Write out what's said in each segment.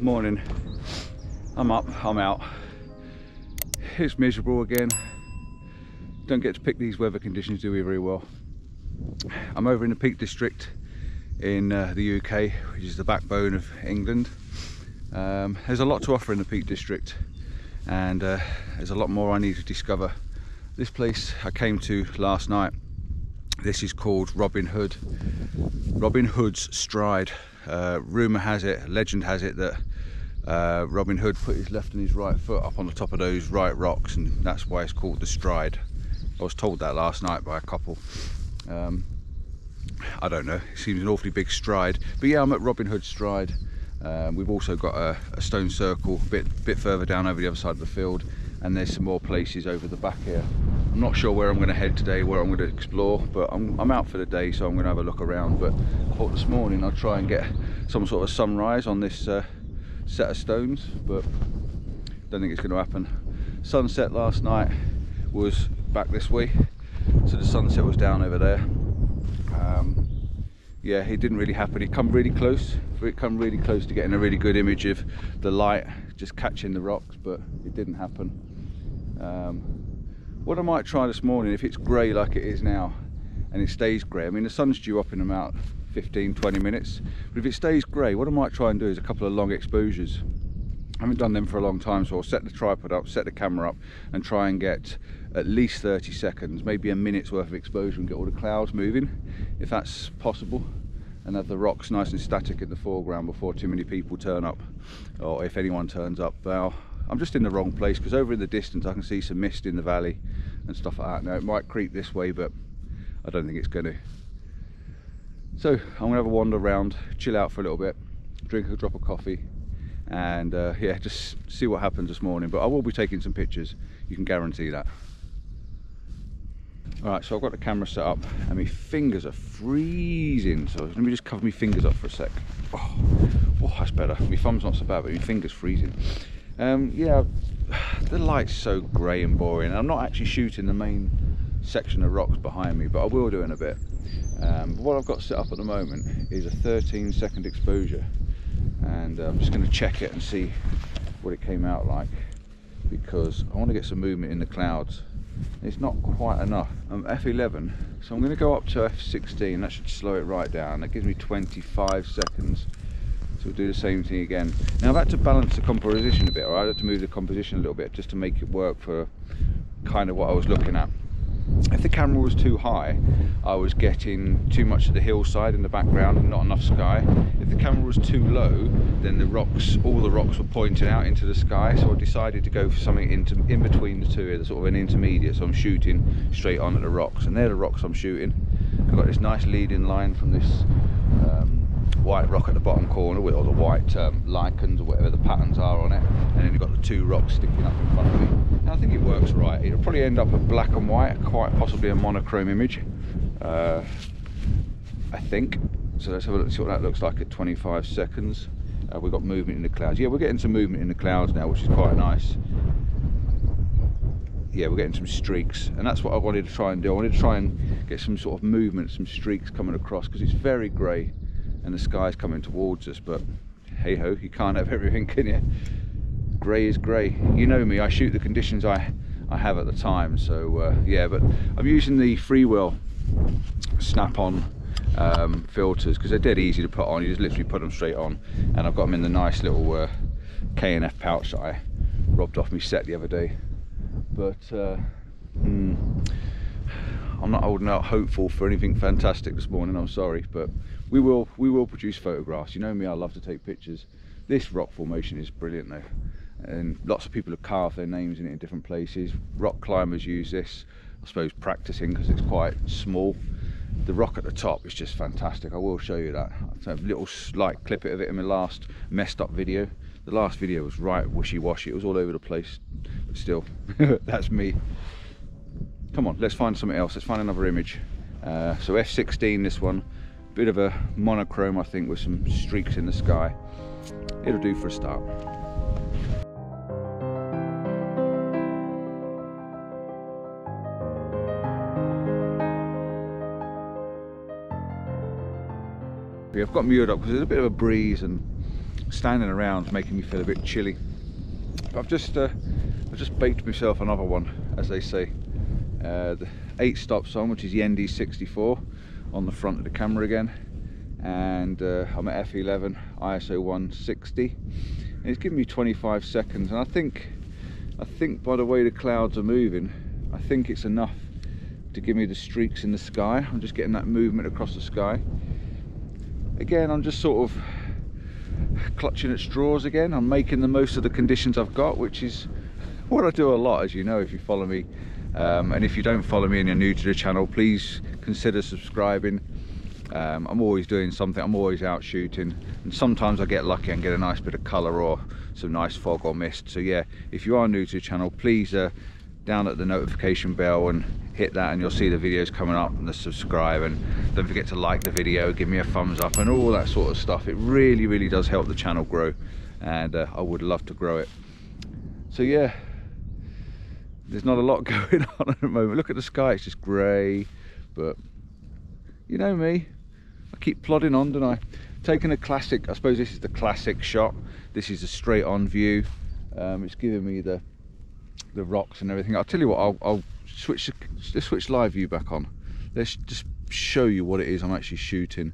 Morning. I'm up, I'm out. It's miserable again. Don't get to pick these weather conditions, do we, very well. I'm over in the Peak District in uh, the UK, which is the backbone of England. Um, there's a lot to offer in the Peak District and uh, there's a lot more I need to discover. This place I came to last night, this is called Robin Hood. Robin Hood's Stride. Uh, rumour has it, legend has it that uh, Robin Hood put his left and his right foot up on the top of those right rocks and that's why it's called the Stride. I was told that last night by a couple. Um, I don't know, it seems an awfully big stride. But yeah, I'm at Robin Hood Stride. Um, we've also got a, a, stone circle a bit, bit further down over the other side of the field and there's some more places over the back here. I'm not sure where I'm going to head today, where I'm going to explore, but I'm, I'm out for the day, so I'm going to have a look around. But I thought this morning I'd try and get some sort of sunrise on this uh, set of stones, but don't think it's going to happen. Sunset last night was back this way, so the sunset was down over there. Um, yeah, it didn't really happen. It come really close, it come really close to getting a really good image of the light just catching the rocks, but it didn't happen. Um, what I might try this morning, if it's grey like it is now, and it stays grey, I mean the sun's due up in about 15, 20 minutes, but if it stays grey, what I might try and do is a couple of long exposures. I haven't done them for a long time, so I'll set the tripod up, set the camera up, and try and get at least 30 seconds, maybe a minute's worth of exposure and get all the clouds moving, if that's possible, and have the rocks nice and static in the foreground before too many people turn up, or if anyone turns up. Now, I'm just in the wrong place because over in the distance I can see some mist in the valley and stuff like that. Now, it might creep this way, but I don't think it's going to. So, I'm going to have a wander around, chill out for a little bit, drink a drop of coffee, and uh, yeah, just see what happens this morning. But I will be taking some pictures, you can guarantee that. All right, so I've got the camera set up and my fingers are freezing. So let me just cover my fingers up for a sec. Oh, oh that's better. My thumb's not so bad, but my finger's freezing. Um, yeah, the light's so grey and boring. I'm not actually shooting the main section of rocks behind me, but I will do in a bit. Um, what I've got set up at the moment is a 13 second exposure and uh, I'm just going to check it and see what it came out like because I want to get some movement in the clouds. It's not quite enough. I'm f11 so I'm going to go up to f16 that should slow it right down. That gives me 25 seconds so we'll do the same thing again. Now I've had to balance the composition a bit or I had to move the composition a little bit just to make it work for kind of what I was looking at. If the camera was too high I was getting too much of the hillside in the background and not enough sky. If the camera was too low then the rocks all the rocks were pointing out into the sky so I decided to go for something in between the two sort of an intermediate so I'm shooting straight on at the rocks and they're the rocks I'm shooting. I've got this nice leading line from this um, white rock at the bottom corner with all the white um, lichens or whatever the patterns are on it and then you've got the two rocks sticking up in front of me and I think it works right. It'll probably end up a black and white quite possibly a monochrome image uh, I think. So let's have a look see what that looks like at 25 seconds. Uh, we've got movement in the clouds. Yeah we're getting some movement in the clouds now which is quite nice. Yeah we're getting some streaks and that's what I wanted to try and do. I wanted to try and get some sort of movement some streaks coming across because it's very grey and the sky's coming towards us but hey ho you can't have everything can you? Grey is grey. You know me I shoot the conditions I I have at the time so uh, yeah but I'm using the freewheel snap-on um, filters because they're dead easy to put on. You just literally put them straight on and I've got them in the nice little uh, K&F pouch that I robbed off me set the other day. But uh, hmm, I'm not holding out hopeful for anything fantastic this morning I'm sorry but we will we will produce photographs. You know me I love to take pictures. This rock formation is brilliant though. And lots of people have carved their names in it in different places. Rock climbers use this I suppose practicing because it's quite small. The rock at the top is just fantastic. I will show you that. I have a little slight clip of it in my last messed up video. The last video was right wishy-washy. It was all over the place but still that's me. Come on let's find something else. Let's find another image. Uh, so f16 this one bit of a monochrome I think with some streaks in the sky it'll do for a start I've got mured up because there's a bit of a breeze and standing around making me feel a bit chilly. But I've just uh, I've just baked myself another one, as they say. Uh, the eight stops on, which is the ND64 on the front of the camera again. And uh, I'm at f11, ISO 160. And it's giving me 25 seconds. And I think, I think by the way the clouds are moving, I think it's enough to give me the streaks in the sky. I'm just getting that movement across the sky. Again, I'm just sort of clutching at straws again. I'm making the most of the conditions I've got, which is what I do a lot, as you know, if you follow me. Um, and if you don't follow me and you're new to the channel, please consider subscribing. Um, I'm always doing something, I'm always out shooting. And sometimes I get lucky and get a nice bit of colour or some nice fog or mist. So yeah, if you are new to the channel, please uh, down at the notification bell and hit that and you'll see the videos coming up and the subscribe and don't forget to like the video give me a thumbs up and all that sort of stuff it really really does help the channel grow and uh, I would love to grow it so yeah there's not a lot going on at the moment look at the sky it's just grey but you know me I keep plodding on don't I taking a classic I suppose this is the classic shot this is a straight on view um, it's giving me the the rocks and everything. I'll tell you what, I'll, I'll switch let's switch live view back on. Let's just show you what it is I'm actually shooting.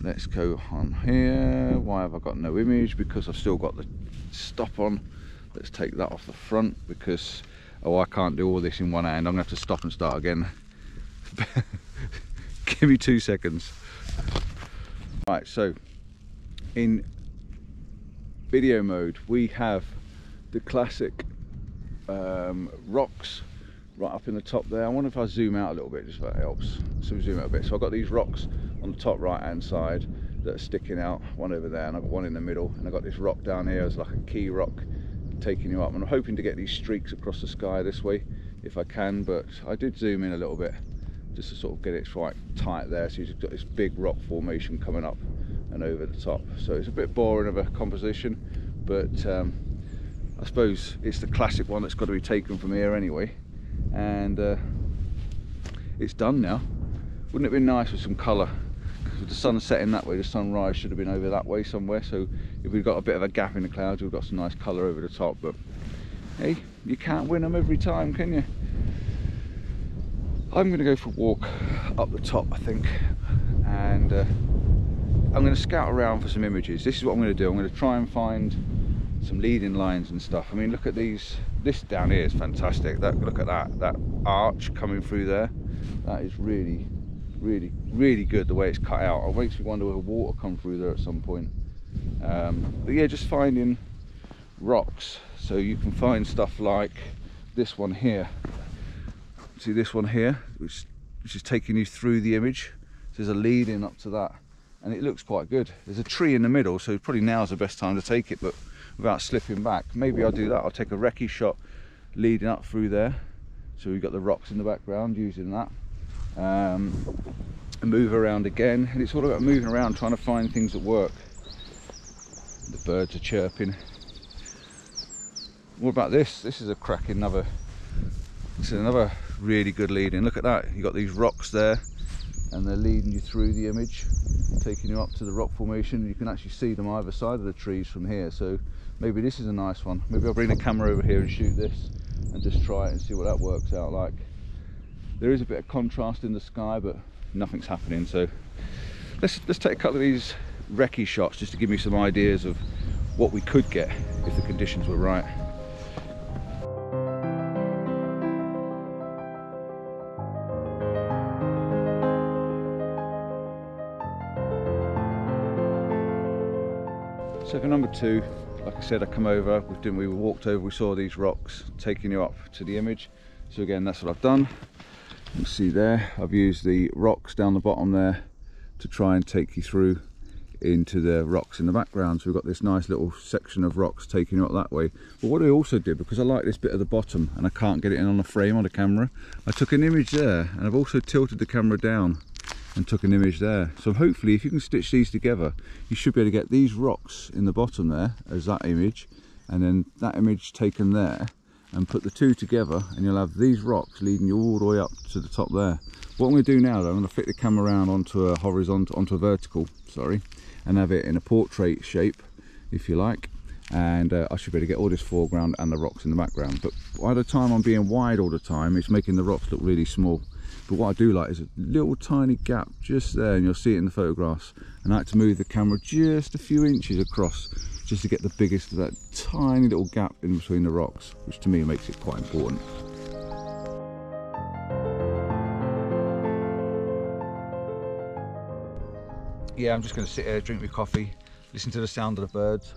Let's go on here. Why have I got no image? Because I've still got the stop on. Let's take that off the front because oh I can't do all this in one hand. I'm gonna have to stop and start again. Give me two seconds. Right, so in video mode we have the classic um, rocks right up in the top there. I wonder if I zoom out a little bit, just that helps. So zoom out a bit. So I've got these rocks on the top right hand side that are sticking out, one over there, and I've got one in the middle, and I've got this rock down here as like a key rock taking you up. And I'm hoping to get these streaks across the sky this way if I can, but I did zoom in a little bit just to sort of get it right tight there. So you've got this big rock formation coming up and over the top. So it's a bit boring of a composition, but um, I suppose it's the classic one that's got to be taken from here anyway. And uh, it's done now. Wouldn't it be nice with some colour? With the sun setting that way the sunrise should have been over that way somewhere. So if we've got a bit of a gap in the clouds we've got some nice colour over the top. But hey you can't win them every time can you I'm going to go for a walk up the top I think and uh, I'm going to scout around for some images this is what I'm going to do I'm going to try and find some leading lines and stuff. I mean, look at these. This down here is fantastic. That look at that that arch coming through there. That is really, really, really good the way it's cut out. It makes me wonder will water come through there at some point. Um, but yeah, just finding rocks. So you can find stuff like this one here. See this one here, which which is taking you through the image. So there's a lead in up to that and it looks quite good. There's a tree in the middle, so probably now's the best time to take it, but without slipping back. Maybe I'll do that. I'll take a recce shot leading up through there. So we've got the rocks in the background using that. Um, move around again. And it's all about moving around, trying to find things that work. The birds are chirping. What about this? This is a cracking another. Is another really good leading. Look at that. You've got these rocks there and they're leading you through the image taking you up to the rock formation you can actually see them either side of the trees from here. So maybe this is a nice one. Maybe I'll bring the camera over here and shoot this and just try it and see what that works out like. There is a bit of contrast in the sky but nothing's happening. So let's let's take a couple of these recce shots just to give me some ideas of what we could get if the conditions were right so for number two like I said I come over we've done we? Walked over we saw these rocks taking you up to the image. So again that's what I've done. You see there I've used the rocks down the bottom there to try and take you through into the rocks in the background. So we've got this nice little section of rocks taking you up that way. But what I also did because I like this bit at the bottom and I can't get it in on the frame on the camera I took an image there and I've also tilted the camera down and took an image there. So hopefully if you can stitch these together, you should be able to get these rocks in the bottom there as that image and then that image taken there and put the two together and you'll have these rocks leading you all the way up to the top there. What I'm to do now though, I'm going to fit the camera around onto a horizontal, onto a vertical, sorry, and have it in a portrait shape if you like and uh, I should be able to get all this foreground and the rocks in the background but by the time I'm being wide all the time it's making the rocks look really small but what I do like is a little tiny gap just there and you'll see it in the photographs. And I like to move the camera just a few inches across just to get the biggest of that tiny little gap in between the rocks which to me makes it quite important. Yeah I'm just going to sit here drink my coffee listen to the sound of the birds.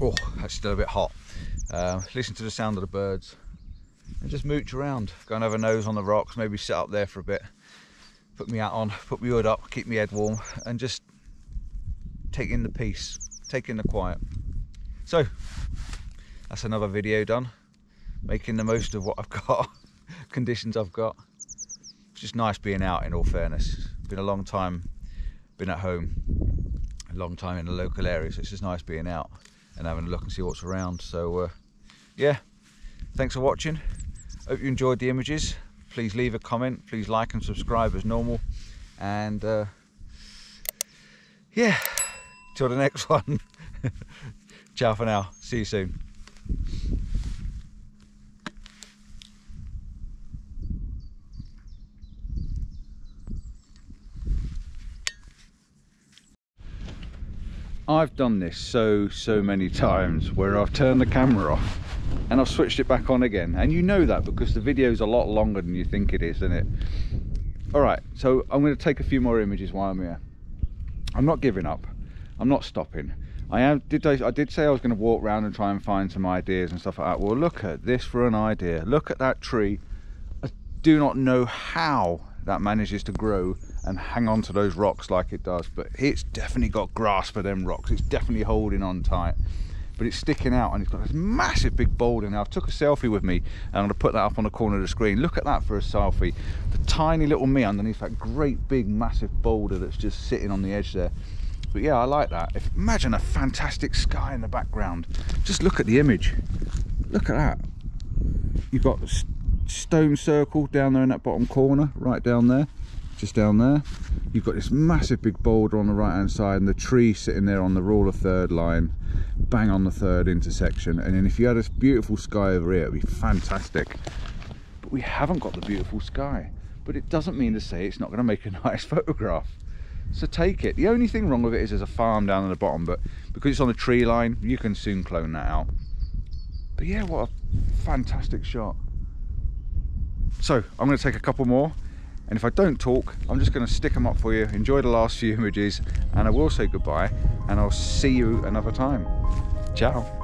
Oh that's still a bit hot. Uh, listen to the sound of the birds and just mooch around. Go and have a nose on the rocks maybe sit up there for a bit. Put me out on put my hood up keep my head warm and just take in the peace take in the quiet. So that's another video done. Making the most of what I've got conditions I've got. It's just nice being out in all fairness. Been a long time been at home a long time in the local area so it's just nice being out and having a look and see what's around. So uh, yeah, thanks for watching. Hope you enjoyed the images. Please leave a comment. Please like and subscribe as normal. And uh, yeah, till the next one. Ciao for now. See you soon. I've done this so, so many times where I've turned the camera off and I've switched it back on again. And you know that because the video is a lot longer than you think it is, isn't it? All right, so I'm going to take a few more images while I'm here. I'm not giving up. I'm not stopping. I am. Did I, I did say I was going to walk around and try and find some ideas and stuff like that. Well, look at this for an idea. Look at that tree. I do not know how that manages to grow and hang on to those rocks like it does but it's definitely got grasp of them rocks it's definitely holding on tight but it's sticking out and it's got this massive big boulder now I've took a selfie with me and I'm going to put that up on the corner of the screen. Look at that for a selfie. The tiny little me underneath that great big massive boulder that's just sitting on the edge there. But yeah I like that. If, imagine a fantastic sky in the background. Just look at the image. Look at that. You've got stone circle down there in that bottom corner right down there just down there. You've got this massive big boulder on the right hand side and the tree sitting there on the rule of third line bang on the third intersection and then if you had this beautiful sky over here it'd be fantastic. But we haven't got the beautiful sky. But it doesn't mean to say it's not going to make a nice photograph. So take it. The only thing wrong with it is there's a farm down at the bottom but because it's on a tree line you can soon clone that out. But yeah what a fantastic shot. So i'm going to take a couple more and if I don't talk I'm just going to stick them up for you enjoy the last few images and I will say goodbye and I'll see you another time. Ciao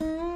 うん。